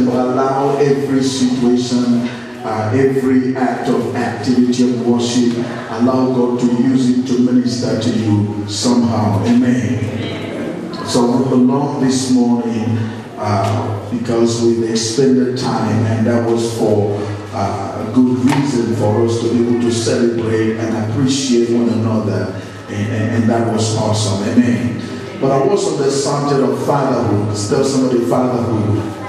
but allow every situation, uh, every act of activity of worship, allow God to use it to minister to you somehow. Amen. So we belong this morning uh, because we've expended time, and that was for uh, a good reason for us to be able to celebrate and appreciate one another, and, and, and that was awesome. Amen. But I was on the subject of fatherhood. Tell somebody fatherhood.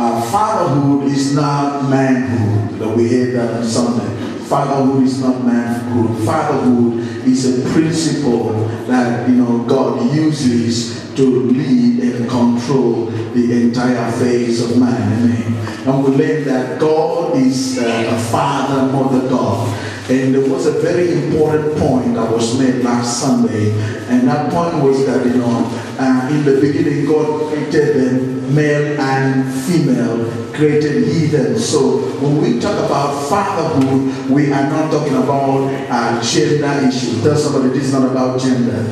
Uh, fatherhood is not manhood. That we hear that on Sunday. Fatherhood is not manhood. Fatherhood is a principle that you know God uses to lead and control the entire phase of man. Amen. And we learn that God is uh, a father, mother God. And there was a very important point that was made last Sunday. And that point was that, you know, uh, in the beginning, God created them male and female, created heathen. So when we talk about fatherhood, we are not talking about uh, gender issues. Tell somebody this is not about gender.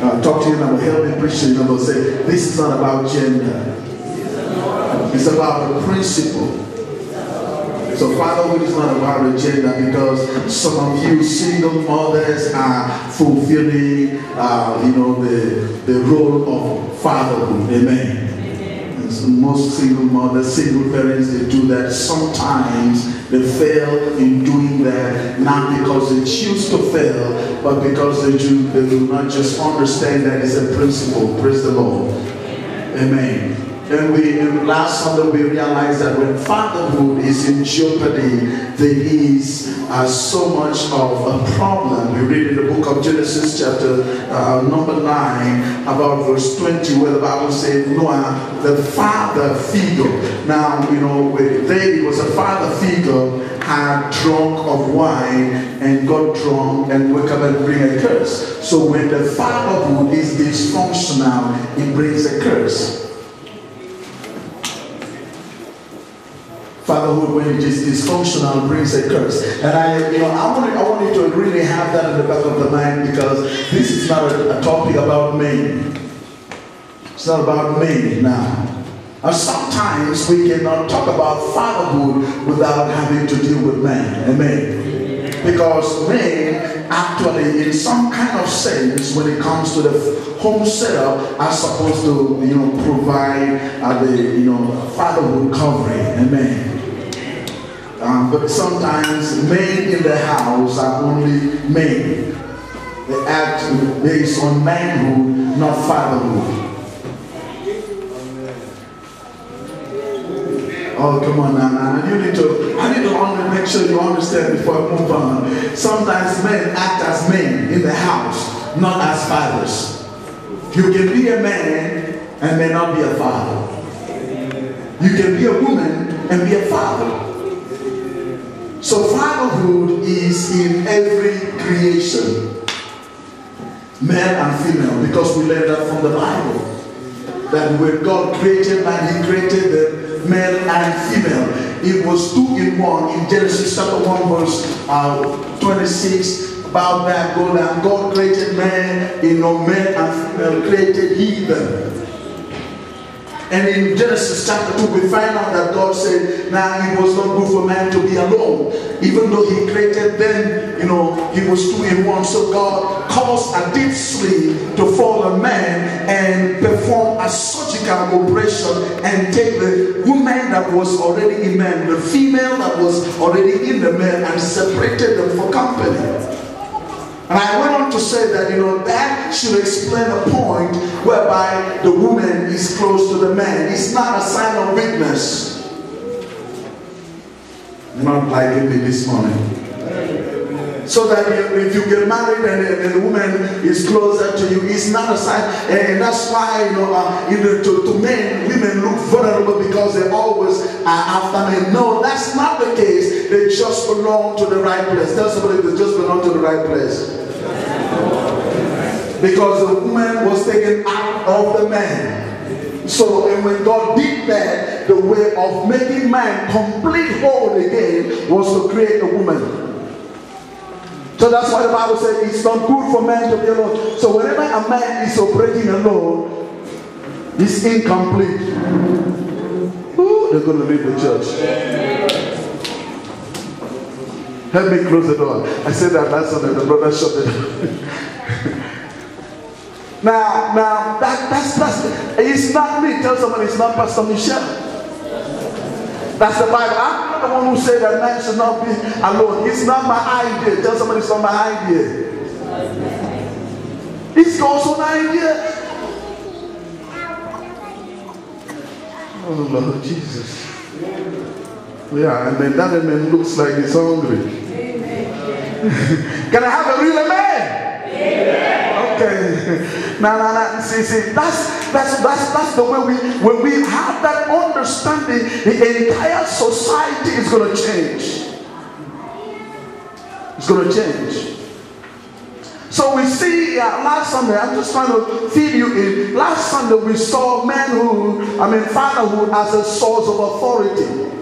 Uh, talk to your neighbor, help me preach to your neighbor. Say, this is not about gender. It's about a principle. So fatherhood is not about a gender because some of you single mothers are fulfilling, uh, you know, the, the role of fatherhood. Amen. So most single mothers, single parents, they do that. Sometimes they fail in doing that, not because they choose to fail, but because they do, they do not just understand that it's a principle. Praise the Lord. Amen. And we and last Sunday we realized that when fatherhood is in jeopardy, there is uh, so much of a problem. We read in the book of Genesis, chapter uh, number nine, about verse twenty, where the Bible says Noah, the father figure. Now you know David was a father figure, had drunk of wine and got drunk and woke up and bring a curse. So when the fatherhood is dysfunctional, it brings a curse. Fatherhood when it is dysfunctional brings a curse. And I, you know, I want, I want you to really have that in the back of the mind because this is not a, a topic about men. It's not about men now. And sometimes we cannot talk about fatherhood without having to deal with men. Amen. Because men actually, in some kind of sense, when it comes to the home setup, are supposed to, you know, provide uh, the, you know, fatherhood covering. Amen. Um, but sometimes men in the house are only men. They act based on manhood, not fatherhood. Oh, come on now, now. You need to, I need to make sure you understand before I move on. Sometimes men act as men in the house, not as fathers. You can be a man and may not be a father. You can be a woman and be a father. So fatherhood is in every creation, male and female, because we learned that from the Bible. That when God created man, He created the male and female. It was two in one in Genesis chapter 1, verse uh, 26. About that, go down. God created man, you know, male and female, created heathen. And in Genesis chapter 2, we find out that God said, now it was not good for man to be alone. Even though he created them, you know, he was two in one. So God caused a deep sleep to fall on man and perform a surgical operation and take the woman that was already in man, the female that was already in the man, and separated them for company. And I went on to say that, you know, that should explain the point whereby the woman is close to the man. It's not a sign of weakness. You're not liking me this morning. So that if you get married and, and, the woman is closer to you, it's not a sign. And that's why, you know, uh, to, to men, women look vulnerable because they always are after men. No, that's not the case. They just belong to the right place. Tell somebody they just belong to the right place. Because the woman was taken out of the man. So, and when God did that, the way of making man complete whole again was to create a woman. So that's why the Bible says it's not good for man to be alone. So whenever a man is operating alone, is incomplete. Ooh, they're going to leave the church. Help me close the door. I said that last Sunday, the brother shut it. now, now that, that's that's it's not me. Tell someone it's not Pastor Mishael. That's the Bible. I'm not the one who said that man should not be alone. It's not my idea. Tell somebody it's not my idea. It's God's own idea. Oh Lord Jesus. Yeah, and then that man looks like he's hungry. Can I have a real man? Okay. Now, now, now, see, see, that's that's that's that's the way we when we have that understanding, the entire society is gonna change. It's gonna change. So we see uh, last Sunday, I'm just trying to feed you in. Last Sunday we saw manhood, I mean fatherhood as a source of authority.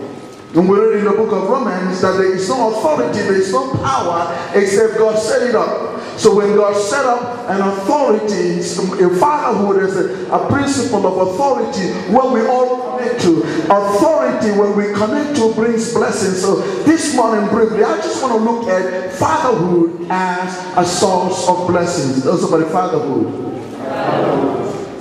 And we read in the book of Romans that there is no authority, there is no power except God set it up. So when God set up an authority, a fatherhood is a, a principle of authority where we all connect to. Authority when we connect to brings blessings. So this morning briefly, I just want to look at fatherhood as a source of blessings. Those about fatherhood.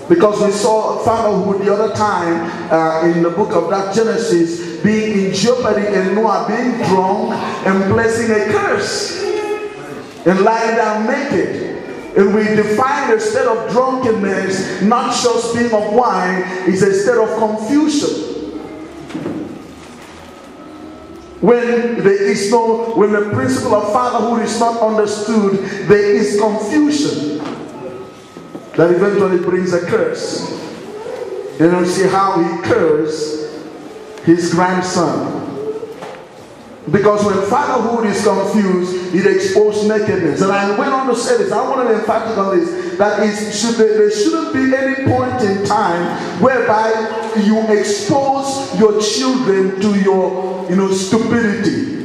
Because we saw fatherhood the other time uh, in the book of that Genesis being in jeopardy and Noah being drunk and placing a curse and lying down naked. And we define a state of drunkenness not just being of wine, is a state of confusion. When there is no, when the principle of fatherhood is not understood, there is confusion that eventually brings a curse. You don't see how he cursed his grandson. Because when fatherhood is confused, it exposes nakedness. And I went on to say this. I want to emphatic on this. That is, should there shouldn't be any point in time whereby you expose your children to your, you know, stupidity.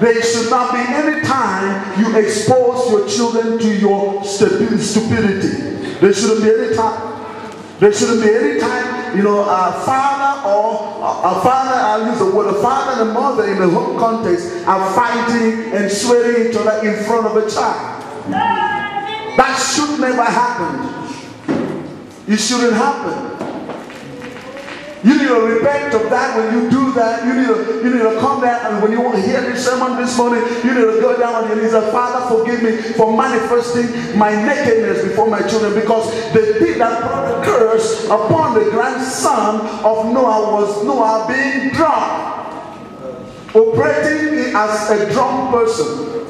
There should not be any time you expose your children to your stupidity. There shouldn't be any time. There shouldn't be any time, you know, a father or a father, I'll use the word, a father and a mother in the home context are fighting and swearing each other in front of a child. That should never happen. It shouldn't happen. You need to repent of that when you do that. You need to, you need to come down and when you want to hear this sermon this morning, you need to go down on your knees and Father, forgive me for manifesting my nakedness before my children because the thing that brought the curse upon the grandson of Noah was Noah being drunk, operating as a drunk person.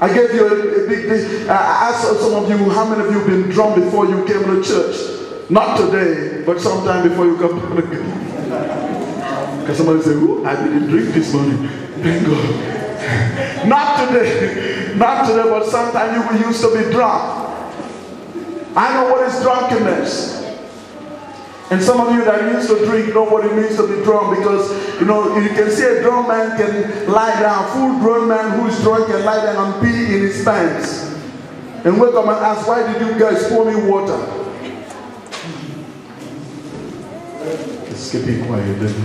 I gave you a, a big, big uh, I asked some of you, how many of you been drunk before you came to church? Not today, but sometime before you come again. Because somebody say, oh, I didn't drink this morning. Thank God. Not today. Not today, but sometime you will used to be drunk. I know what is drunkenness. And some of you that used to drink know what it means to be drunk because, you know, you can see a drunk man can lie down. Full grown man who's drunk can lie down and pee in his pants. And wake up and ask, why did you guys pour me water? Skipping quiet then.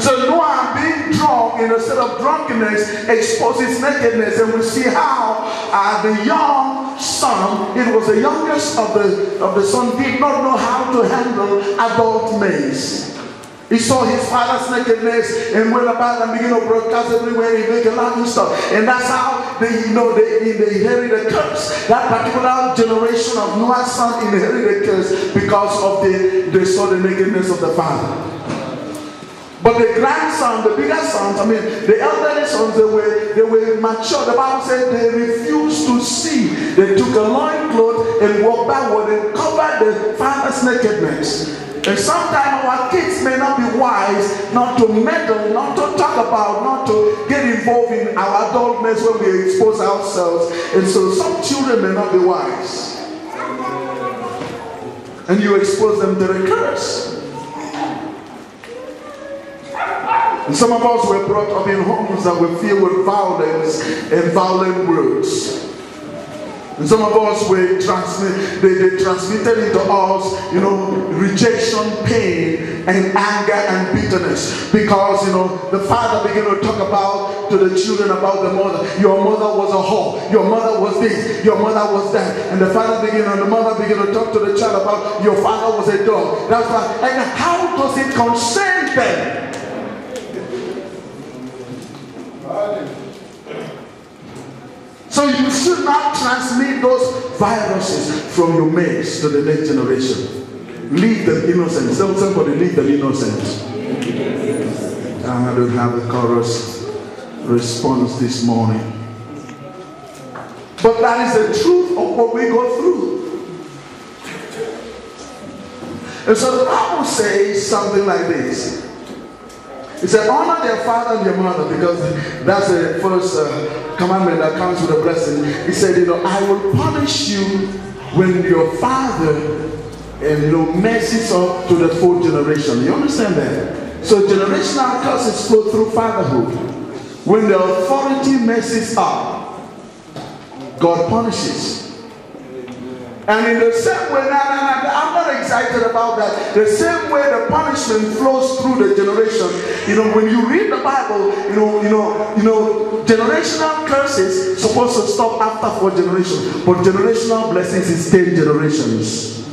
So Noah being drunk in a state of drunkenness exposes nakedness, and we see how uh, the young son, it was the youngest of the of the son, did not know how to handle adult males. He saw his father's nakedness and went about and began to broadcast everywhere. He made a lot of stuff. And that's how they, you know, they, they inherited the curse. That particular generation of Noah's son inherited the curse because of the they saw the nakedness of the father. But the grandson, the bigger sons, I mean, the elderly sons, they were they were mature. The Bible said they refused to see. They took a loincloth and walked backward and nakedness. And sometimes our kids may not be wise not to meddle, not to talk about, not to get involved in our adultness when we expose ourselves. And so some children may not be wise. And you expose them to the curse. And some of us were brought up in homes that were filled with violence and violent words. And some of us were transmit, they, they transmitted into us, you know, rejection, pain, and anger and bitterness. Because, you know, the father began to talk about to the children about the mother. Your mother was a whore. Your mother was this. Your mother was that. And the father began and the mother began to talk to the child about your father was a dog. That's why. And how does it concern them? So you should not transmit those viruses from your mates to the next generation. Leave them innocent. Tell somebody, leave them innocent. I don't have a chorus response this morning. But that is the truth of what we go through. And so the Bible says something like this. It said, honor their father and their mother because that's the first uh, commandment that comes with a blessing. He said, you know, I will punish you when your father and you know messes up to the fourth generation. You understand that? So generational curses flow through fatherhood. When the authority messes up, God punishes. And in the same way, now, now, now, I'm not excited about that. The same way the punishment flows through the generation. You know, when you read the Bible, you know, you know, you know, generational curses supposed to stop after four generations, but generational blessings is ten generations.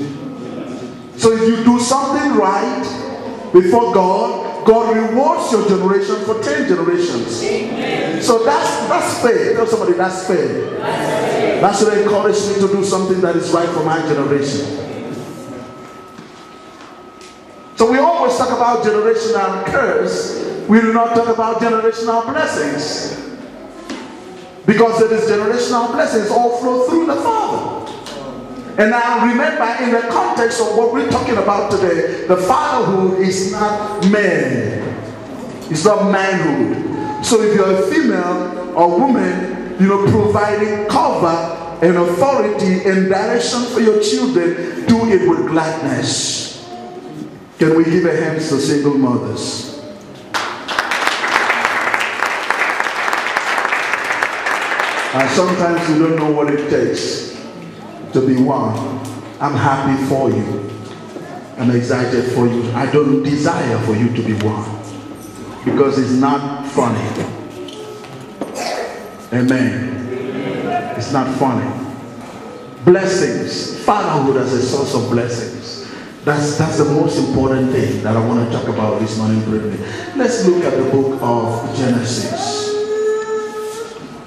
So if you do something right before God, God rewards your generation for ten generations. Amen. So that's that's fair. Tell somebody that's fair. That's fair. That should encourage me to do something that is right for my generation. So we always talk about generational curse. We do not talk about generational blessings. Because it is generational blessings all flow through the Father. And now remember, in the context of what we're talking about today, the fatherhood is not man. It's not manhood. So if you're a female or woman, you know, providing cover and authority and direction for your children, do it with gladness. Can we give a hand to single mothers? And sometimes you don't know what it takes to be one. I'm happy for you. I'm excited for you. I don't desire for you to be one because it's not funny. Amen. It's not funny. Blessings. Fatherhood as a source of blessings. That's, that's the most important thing that I want to talk about this morning briefly. Let's look at the book of Genesis.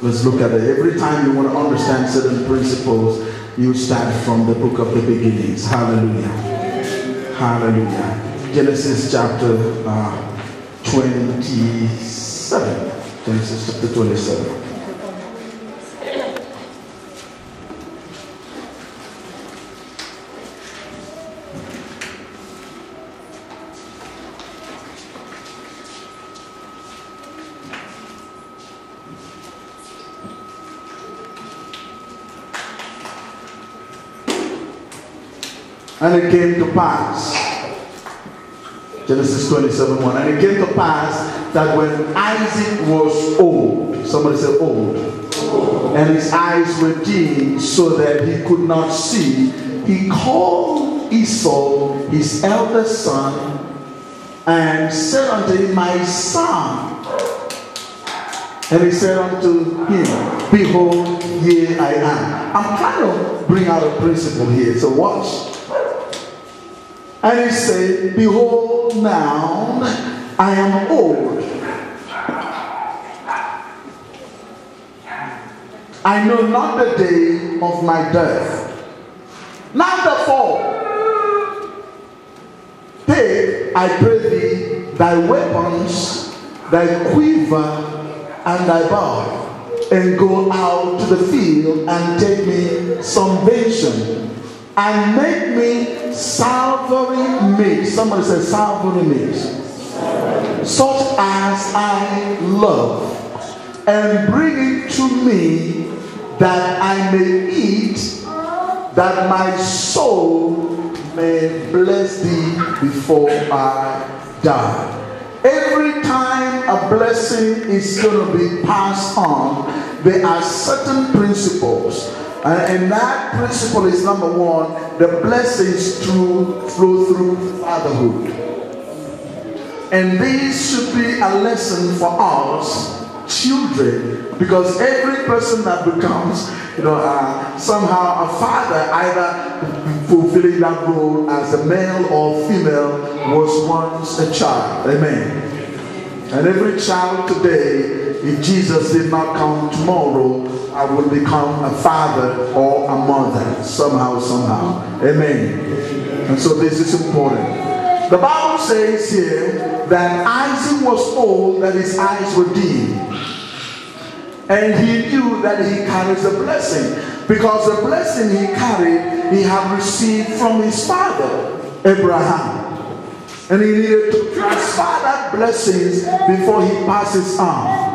Let's look at it. Every time you want to understand certain principles, you start from the book of the beginnings. Hallelujah. Hallelujah. Genesis chapter uh, 27. Genesis chapter 27. And it came to pass, Genesis 27 1, and it came to pass that when Isaac was old, somebody said old, and his eyes were dim so that he could not see, he called Esau, his eldest son, and said unto him, My son. And he said unto him, Behold, here I am. I'm trying to bring out a principle here, so watch. And he said, Behold, now I am old. I know not the day of my death. Now therefore, take, I pray thee, thy weapons, thy quiver, and thy bow, and go out to the field and take me some venison and make me savory meat. Somebody says savory meat. Such as I love. And bring it to me that I may eat, that my soul may bless thee before I die. Every time a blessing is going to be passed on, there are certain principles. And, that principle is number one the blessings through, flow through fatherhood. And this should be a lesson for us children because every person that becomes you know uh, somehow a father either fulfilling that role as a male or female was once a child amen and every child today if jesus did not come tomorrow i will become a father or a mother somehow somehow amen and so this is important the bible says here that Isaac was old, that his eyes were dim. And he knew that he carries a blessing. Because the blessing he carried, he had received from his father, Abraham. And he needed to transfer that blessings before he passes on.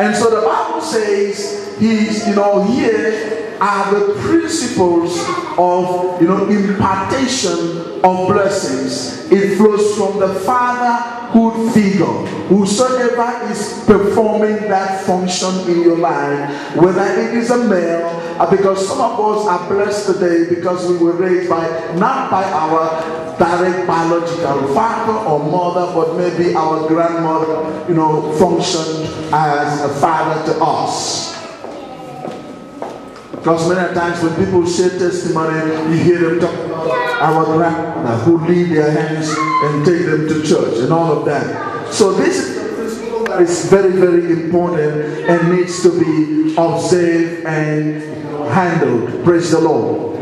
And so the Bible says he's, you know, here are the principles of, you know, impartation of blessings. It flows from the fatherhood figure. Whosoever is performing that function in your life, whether it is a male, uh, because some of us are blessed today because we were raised by, not by our direct biological father or mother, but maybe our grandmother, you know, functioned as a father to us. Because many times when people share testimony, you hear them talk about our grandmother who lead their hands and take them to church and all of that. So this is very, very important and needs to be observed and handled. Praise the Lord.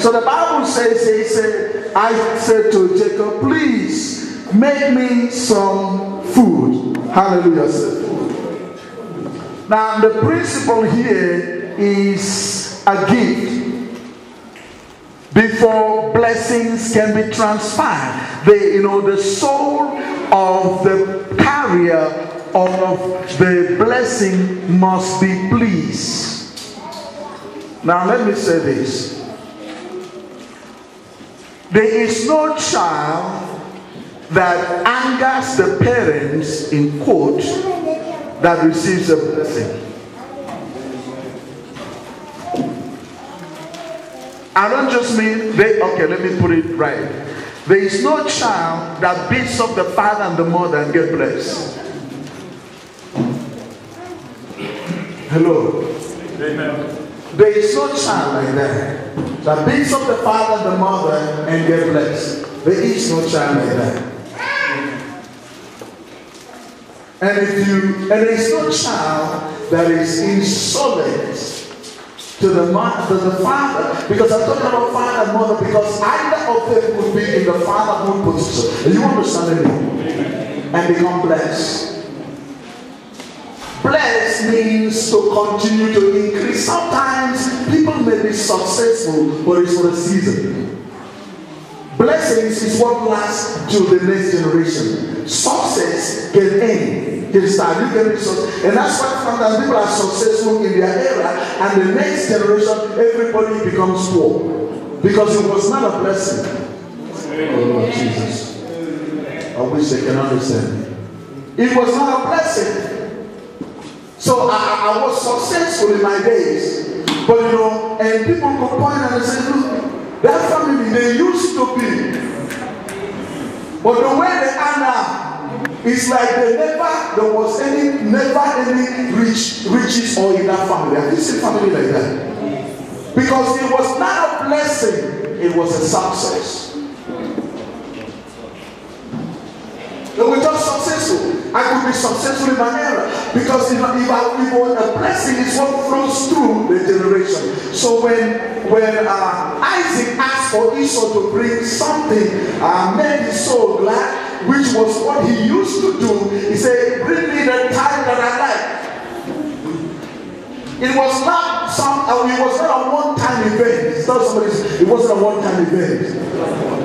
So the Bible says, he said, I said to Jacob, please make me some food. Hallelujah. Now the principle here is a gift before blessings can be transferred. The, you know, the soul of the carrier of the blessing must be pleased. Now, let me say this there is no child that angers the parents, in quote, that receives a blessing. I don't just mean they okay, let me put it right. There is no child that beats up the father and the mother and get blessed. Hello. Amen. There is no child like that that beats up the father and the mother and get blessed. There is no child like that. And if you and there is no child that is insolent to the mother, to the father, because I'm talking about father and mother, because either of them could be in the fatherhood position. You understand me? And become blessed. Blessed means to continue to increase. Sometimes people may be successful, but it's for a season. Blessings is what lasts to the next generation. Success can end they start you get results. And that's why sometimes people are successful in their era, and the next generation, everybody becomes poor. Because it was not a blessing. Oh Lord Jesus. I wish they can understand. It was not a blessing. So I, I was successful in my days. But you know, and people could point and say, look, that family they used to be. But the way they are now, it's like they never, there was any, never any rich, riches or in that family. Have you seen family like that? Because it was not a blessing, it was a success. I could be successful in my area because if, if, I, if a blessing is what flows through the generation. So when when uh, Isaac asked for Esau to bring something, uh, made his glad which was what he used to do. He said, Bring me the time that I like. It was not some, uh, it was not a one-time event. Tell somebody, it wasn't a one-time event.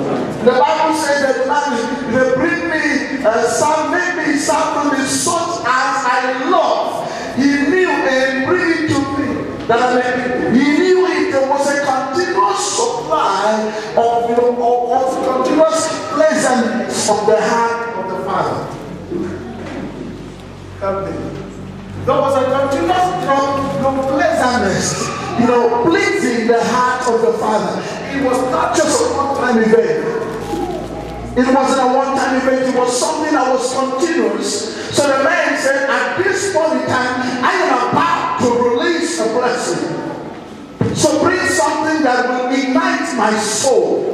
The Bible says that the man, they bring me uh, some, make me something such as I love. He knew and bring it to me. That I may, he knew it. There was a continuous supply of, you know, of, of continuous pleasantness from the heart of the Father. Help me. There was a continuous drum, no pleasantness, you know, pleasing the heart of the Father. It was not just a one-time event. It wasn't a one-time event, it was something that was continuous. So the man said, at this point in time, I am about to release a blessing. So bring something that will ignite my soul.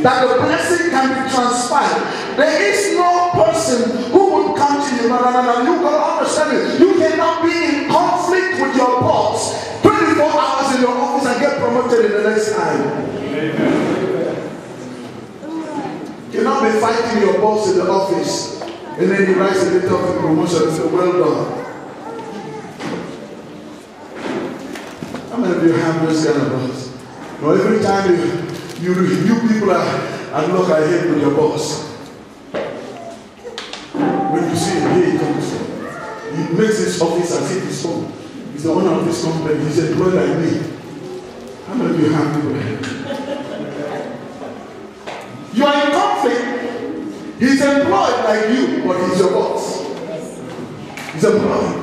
That the blessing can be transpired. There is no person who would come to you. No, no, no, no. You gotta understand it. You cannot be in conflict with your boss 24 hours in your office and get promoted in the next time. You cannot be fighting your boss in the office and then he writes a letter of promotion and say, Well done. How many of you have those kind of boss? No, every time you, you, you people are, and look ahead with your boss. When you see him, here he comes. He makes his office as if his home. He's the owner of this company. He's employed like me. How many of you have people You are in conflict. He's employed like you, but he's your boss. He's employed.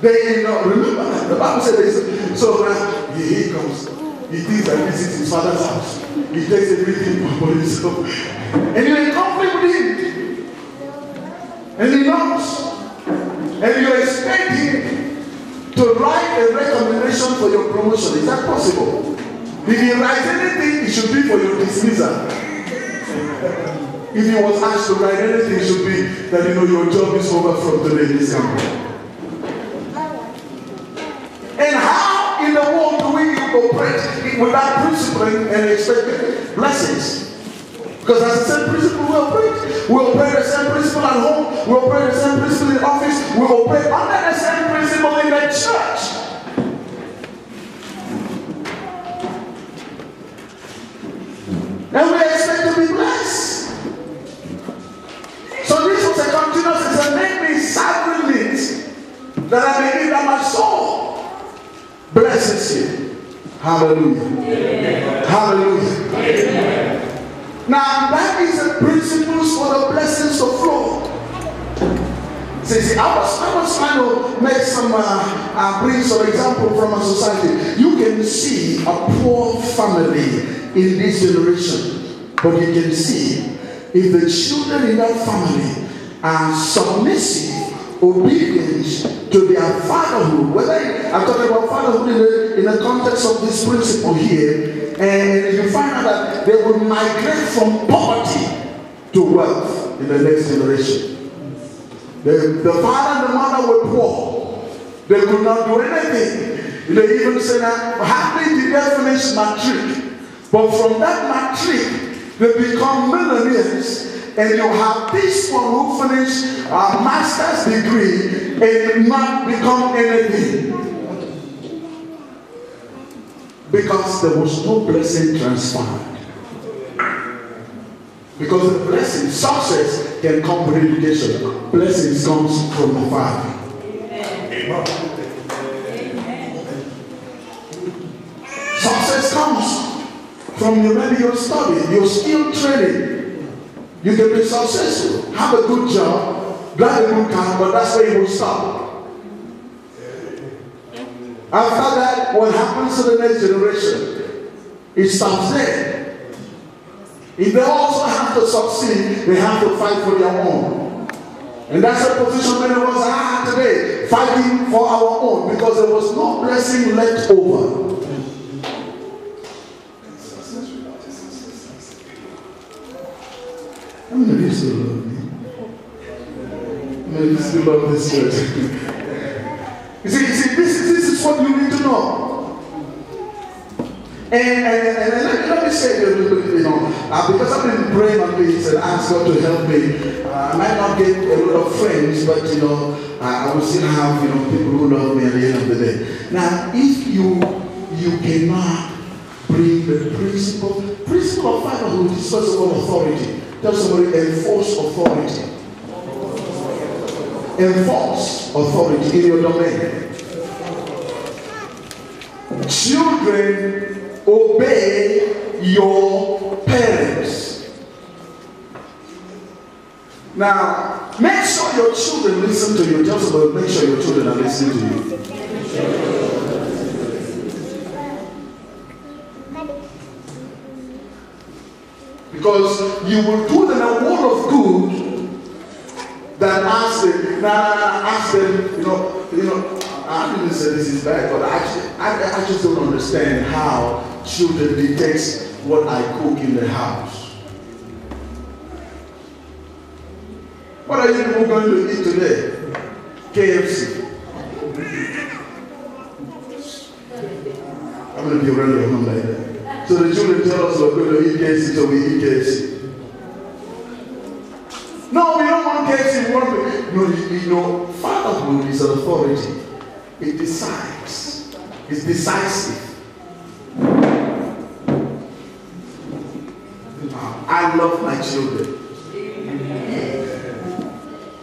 They, you know, remember. The Bible said this. So now, he, he comes. He thinks that this is his father's house. He takes everything for himself. And you're in conflict with him. And he knows. And you expect him to write a recommendation for your promotion. Is that possible? If he writes anything, it should be for your dismissal. If he was asked to write anything, it should be that you know your job is over from today this. And how in the world do we operate with that principle and expect blessings? Because that's the same principle we operate. We operate the same principle at home. We operate the same principle in office. We operate under the same principle in the church. And we that I may eat that my soul blesses you. Hallelujah. Amen. Hallelujah. Amen. Now that is the principles for the blessings of flow. See, see, I was, I was trying to make some, uh, uh, bring some example from our society. You can see a poor family in this generation, but you can see if the children in that family are submissive, obedient to their fatherhood, whether I'm talking about fatherhood in the, in the context of this principle here, and you find out that they will migrate from poverty to wealth in the next generation. The, the father and the mother were poor. They could not do anything. They even said that happily did they finish matric. But from that matric, they become millionaires. And you have this one who finished a master's degree and not become anything. Because there was no blessing transferred. Because the blessing, success can come with education. Blessings comes from the Father. Success comes from your maybe your study, your skill training. You can be successful, have a good job, drive a good car, but that's where you will stop. After that, what happens to the next generation? It stops there. If they also have to succeed, they have to fight for their own. And that's the position many of us are today, fighting for our own because there was no blessing left over. Many you still love me? Of you still love this you see, you see this, this is what you need to know. And, and, and let, let, me say a little bit, you know, uh, because I've been praying on this and asked God to help me. Uh, I might not get a lot of friends, but you know, uh, I will still have you know people who love me at the end of the day. Now, if you you cannot bring the principle, principle of fatherhood is first of all authority. Tell somebody enforce authority. Enforce authority in your domain. Children obey your parents. Now, make sure your children listen to you. Tell somebody, make sure your children are listening to you. Because you will do them a world of good than ask them, nah, ask them, you know, you know, I didn't say this is bad, but I, I, I just don't understand how children detect what I cook in the house. What are you people going to eat today? KFC. I'm going to be around your home like that. So the children tell us we're going to eat KFC, so we eat KFC. No, we don't want KFC. We want no, you, you know, fatherhood is an authority. It decides. It's decisive. I love my children.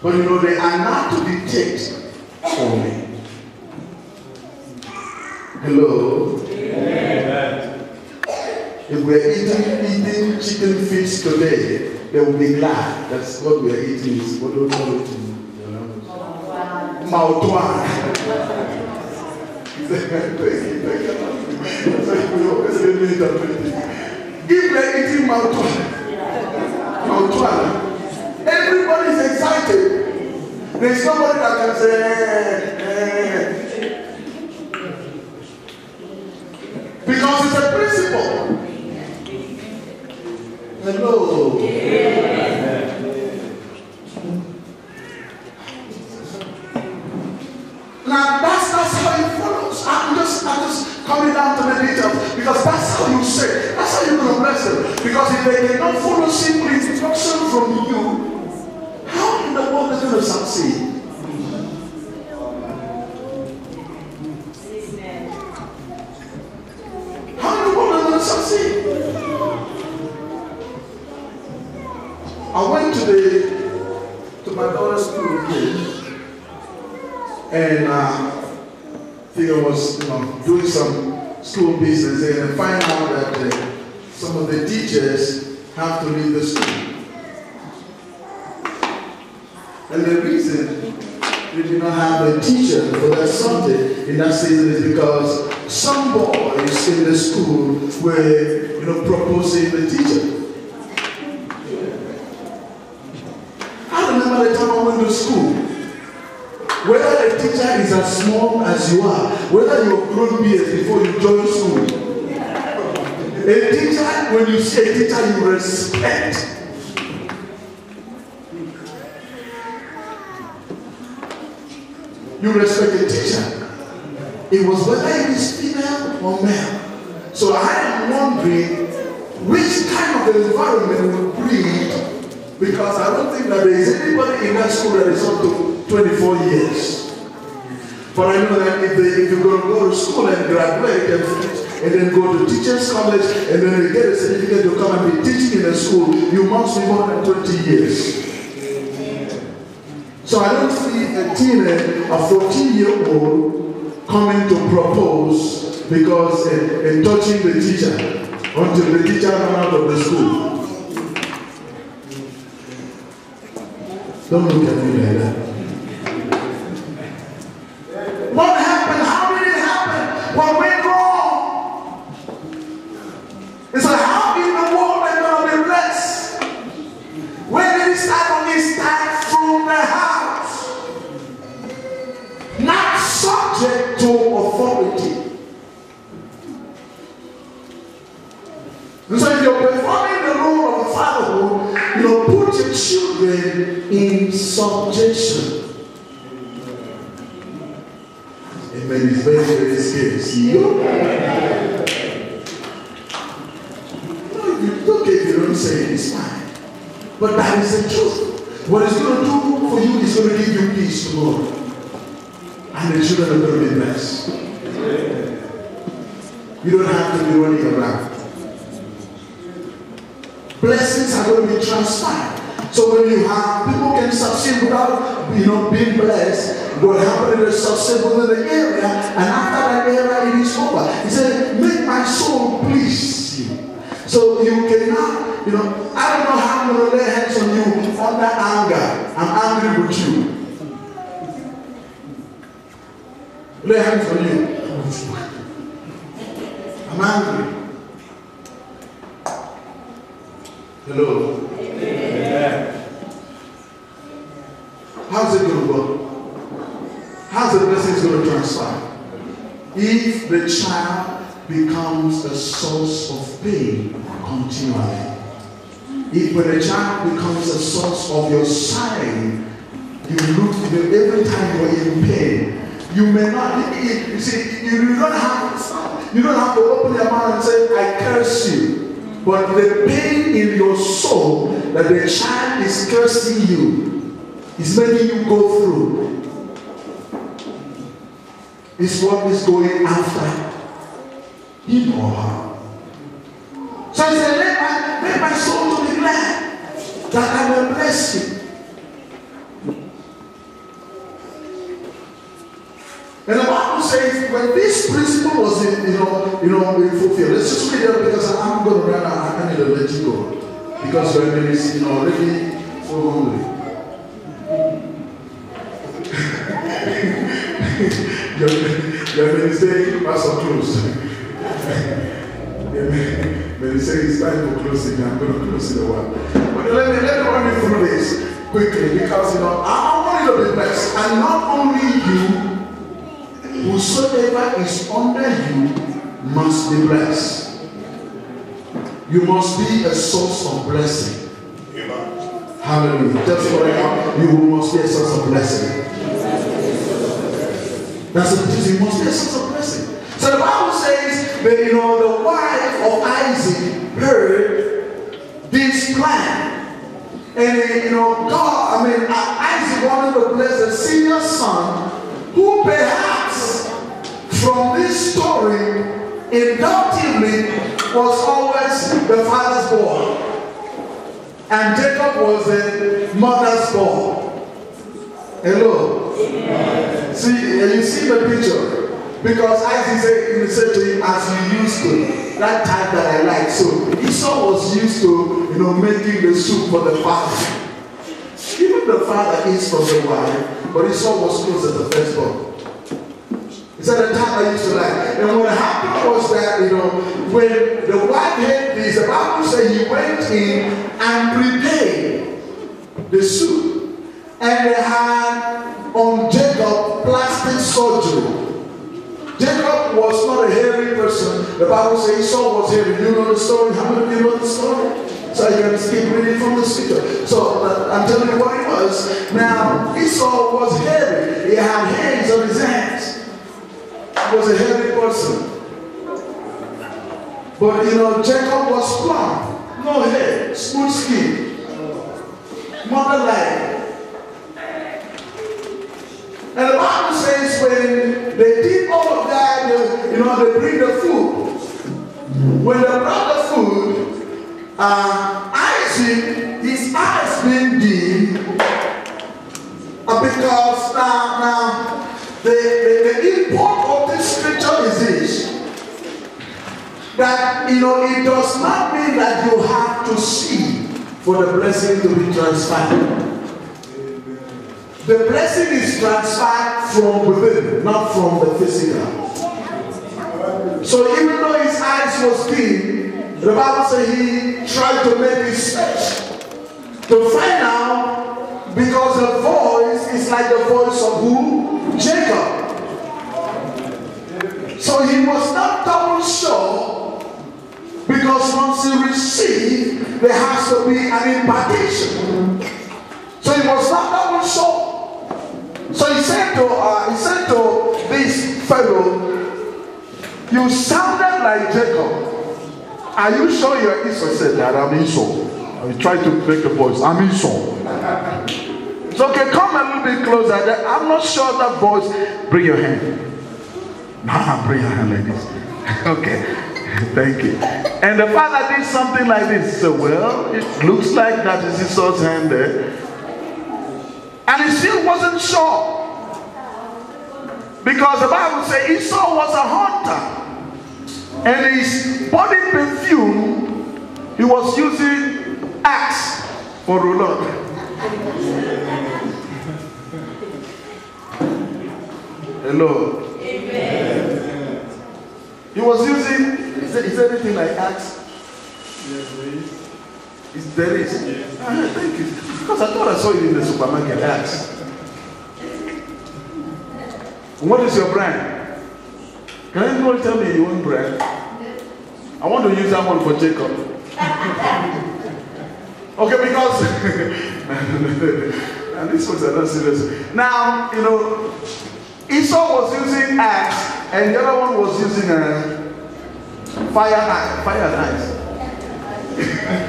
But you know, they are not to be dictate for me. Hello? Amen. If we're eating, eating chicken feet today, they will be glad. That's what we're eating. Is what do you call it? Mautoir. thank you, thank you. If we're eating mautoir, mautoir, Everybody is excited. There's nobody that can say, eh, eh. because it's a principle. Hello. Now that's that's how it follows. I'm just I'm just coming down to the details because that's how you say. That's how you're gonna bless them. Because if they cannot follow simple instruction from you, how can the world is going to succeed. How in the world is going to succeed? I went to the to my daughter's school again, and uh, was you know, doing some school business, and I find out that uh, some of the teachers have to leave the school. And the reason we do not have a teacher for that Sunday in that season is because some boys in the school were, you know, proposing the teacher. I remember the time I went to school. Whether the teacher is as small as you are, whether you're grown beards before you join school, a teacher, when you see a teacher, you respect you respect the teacher. It was whether it is female or male. So I am wondering which kind of environment will breed because I don't think that there is anybody in that school that is up to 24 years. But I know that if, they, if you're going to go to school and graduate and and then go to teachers college and then you get a certificate to come and be teaching in a school, you must be more than 20 years. So I don't see a teenager, a 14 year old, coming to propose because and touching the teacher until the teacher run out of the school. Não, não quero virar. You cannot, you know, I don't know how I'm going to lay hands on you under anger. I'm angry with you. Lay hands on you. I'm angry. Hello. Amen. How's it going to go? How's the blessing going to translate? If the child becomes a source of pain continually, if when a child becomes a source of your sighing, you look every time you're in pain, you may not. You see, you don't have you don't have to open your mouth and say, "I curse you." But the pain in your soul that the child is cursing you is making you go through is what is going after him or her. So he said, let my, let my soul to be glad that I will bless you. And the Bible says when this principle was in, you know, you know, being fulfilled. Let's just read it because I'm going to run out. I need to let you go because enemy is, you know, already so hungry. your, your enemy is saying, Pastor, close. When he says it's time for closing, I'm going to close it a while. But let me, let me run you through this quickly because, you know, I want you to be blessed. And not only you, whosoever is under you must be blessed. You must be a source of blessing. Hallelujah. That's what I You must be a source of blessing. That's what it is. You must be a source of blessing. So the Bible that you know the wife of Isaac heard this plan. And uh, you know, God, I mean uh, Isaac wanted to bless a senior son who perhaps from this story inductively was always the father's boy. And Jacob was the mother's boy. Hello. See, uh, you see the picture. Because Isaac said, he said to him, as you used to, that type that I like. So Esau was used to, you know, making the soup for the father. Even the father is from the wife, but Esau was close to the firstborn. He said the time I used to like. And what happened was that, you know, when the wife heard this, the Bible said he went in and prepared the soup. And they had on Jacob plastic surgery. Jacob was not a hairy person. The Bible says Esau was hairy. You know the story? How many of you know the story? So you can keep reading from the scripture. So uh, I'm telling you what it was. Now Esau was hairy. He had hairs on his hands He was a hairy person. But you know, Jacob was plump, no hair, smooth skin, mother like. And the Bible says when they did all of that, you know, they bring the food. When they brought the food, uh, Isaac, his eyes being dim, uh, because now, now, the, the, the import of this scripture is this that you know it does not mean that you have to see for the blessing to be transferred. The blessing is transferred from within, not from the physical. So even though his eyes was dim, the Bible says he tried to make his search to find out because the voice is like the voice of who? Jacob. So he was not double sure because once he received, there has to be an impartation. So he was not double sure. So he said to uh, he said to this fellow, "You sounded like Jacob. Are you sure you're Esau?" Said that I'm Esau. I tried to make a voice. I'm Esau. So okay, come a little bit closer. I'm not sure that voice. Bring your hand. Nah, bring your hand like this. okay. Thank you. And the father did something like this. So, well, it looks like that is his Esau's hand there. And he still wasn't sure. Because the Bible says Esau was a hunter. And his body perfume, he was using axe for roulette. Hello. Amen. He was using, is there, is there anything like axe? Yes, please. Is there is? Yes. Ah, thank you. Because I thought I saw it in the supermarket. Axe. What is your brand? Can anyone tell me your own brand? I want to use that one for Jacob. okay, because and these folks are not serious. Now, you know, Esau was using axe, and the other one was using a fire knife. Fire knife.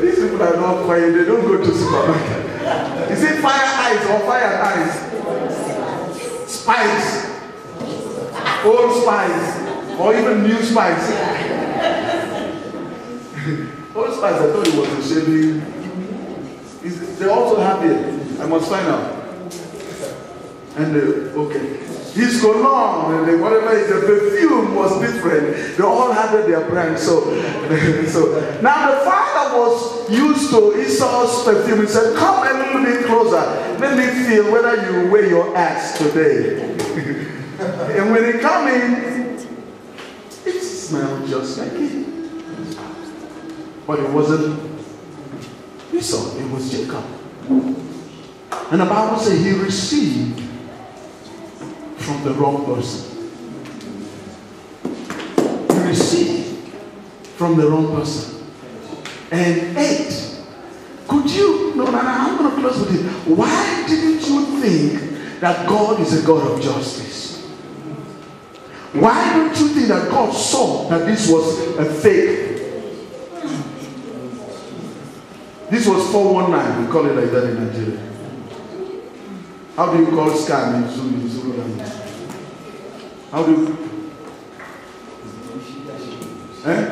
These people are not quiet, they don't go to supermarket. Is it fire eyes or fire eyes? Spice. Old spice. Or even new spice. Old spice, I thought it was a shaving. Is, they also it. I must find out. And uh, okay. His cologne and the, whatever the perfume was different. They all had their brand. So, so now the father was used to Esau's perfume. He said, "Come a little bit closer. Let me feel whether you wear your ass today." and when he come in, it smelled just like it, but it wasn't Esau. It was Jacob. And the Bible says he received from the wrong person. You receive from the wrong person. And eight, could you, no, no, no, I'm going to close with it. Why didn't you think that God is a God of justice? Why don't you think that God saw that this was a fake? This was 419, we call it like that in Nigeria. How do you call scam in Zulu, Zulu language? How do you? Eh?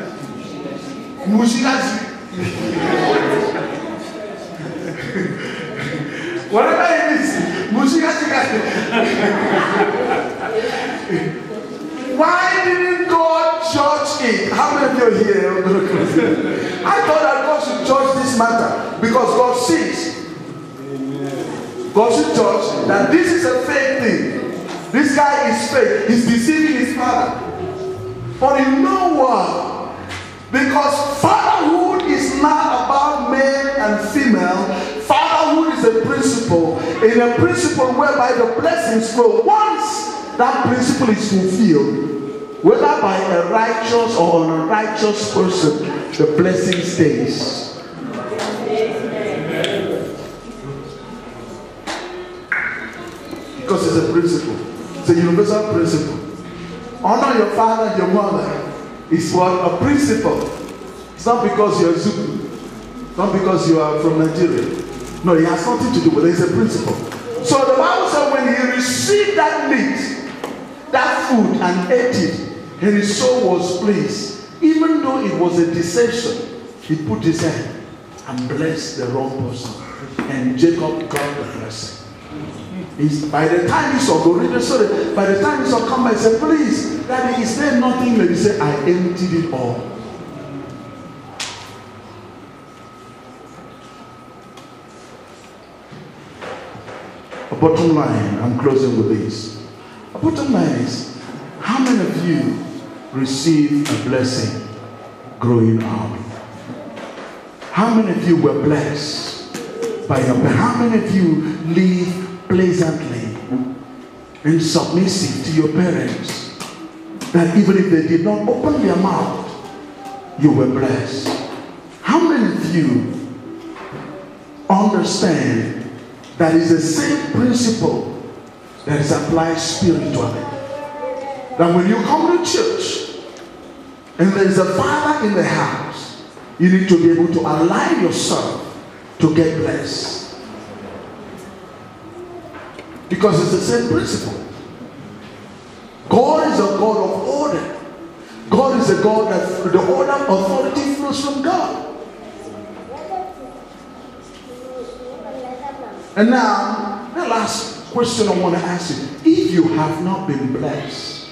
Whatever it is. Why didn't God judge it? How many of you are here? I thought that God should judge this matter because God sees. God should judge that this is a fake thing. This guy is fake. He's deceiving his father. But you know what? Because fatherhood is not about male and female. Fatherhood is a principle. In a principle whereby the blessings flow. Once that principle is fulfilled, whether by a righteous or an unrighteous person, the blessing stays. Because it's a principle. It's a universal principle. Honor your father and your mother is what a principle. It's not because you're Zulu, not because you are from Nigeria. No, it has nothing to do with it. It's a principle. So the Bible said when he received that meat, that food, and ate it, and his soul was pleased, even though it was a deception, he put his hand and blessed the wrong person. And Jacob got the blessing. He's, by the time he saw, go read the story. By the time he saw come back, he said, Please, Daddy, is there nothing? Maybe he said, I emptied it all. A bottom line, I'm closing with this. A bottom line is, how many of you received a blessing growing up? How many of you were blessed by your? How many of you live pleasantly and submissive to your parents? That even if they did not open their mouth, you were blessed. How many of you understand that is the same principle that is applied spiritually? That when you come to church and there's a father in the house, you need to be able to align yourself to get blessed. Because it's the same principle. God is a God of order. God is a God that the order authority flows from God. And now, the last question I want to ask you if you have not been blessed,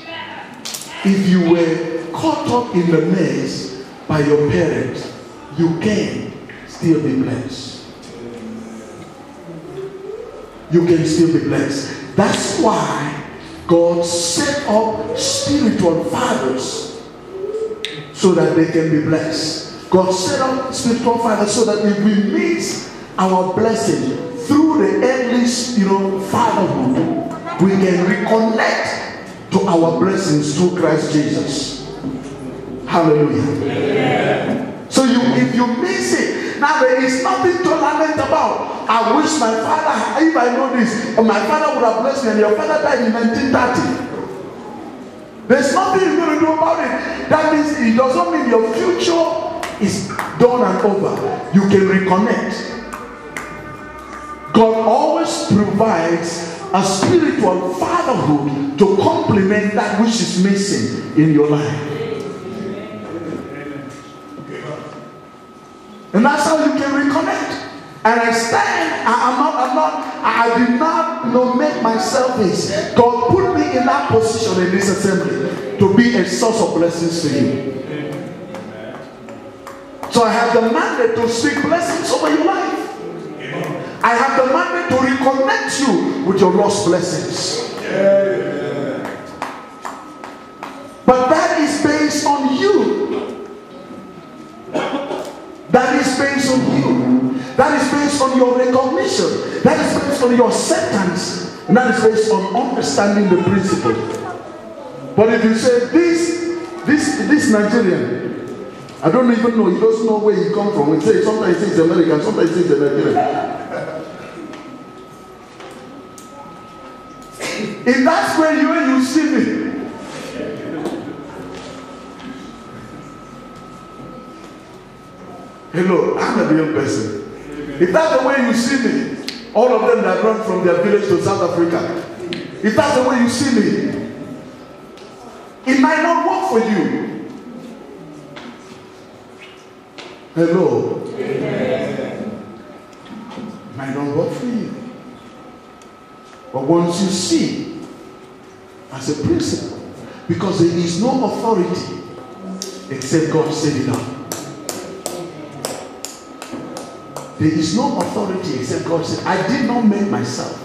if you were caught up in the mess by your parents, you can still be blessed. You can still be blessed. That's why God set up spiritual fathers so that they can be blessed. God set up spiritual fathers so that if we miss our blessing through the early, you know, fatherhood, we can reconnect to our blessings through Christ Jesus. Hallelujah. So you, if you miss it, now there is nothing to lament about. I wish my father, if I know this, my father would have blessed me, and your father died in 1930. There's nothing you're going to do about it. That means it does not mean your future is done and over. You can reconnect. God always provides a spiritual fatherhood to complement that which is missing in your life. And that's how you can reconnect. And I stand, I, am not, I'm not, I did not make myself this. God put me in that position in this assembly to be a source of blessings to you. So I have the mandate to speak blessings over your life. I have the mandate to reconnect you with your lost blessings. But that is based on you. That is based on you. That is based on your recognition. That is based on your acceptance. And that is based on understanding the principle. But if you say this, this, this Nigerian, I don't even know, he doesn't know where he come from. He say sometimes he thinks American, sometimes he thinks Nigerian. If that's where you are, you see me. Hello, I'm a real person. If that the way you see me, all of them that run from their village to South Africa, Is that the way you see me, it might not work for you. Hello. Amen. Might not work for you. But once you see as a principle because there is no authority except God set it up. There is no authority except God said, I did not make myself.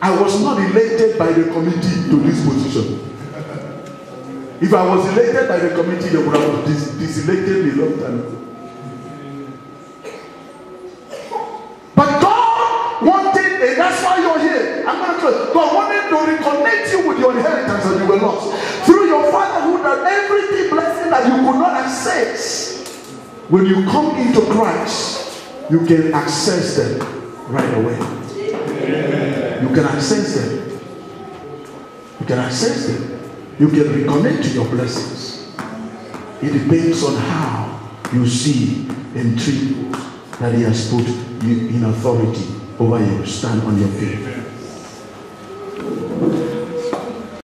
I was not elected by the committee to this position. If I was elected by the committee, they would have dis- diselected me long time ago. But God wanted, and that's why you're here. I'm going to close. God wanted to reconnect you with your inheritance that you were lost. Through your fatherhood and everything blessing that you could not access. When you come into Christ, you can access them right away. You can access them. You can access them. You can reconnect to your blessings. It depends on how you see and treat that He has put you in authority over you. Stand on your feet.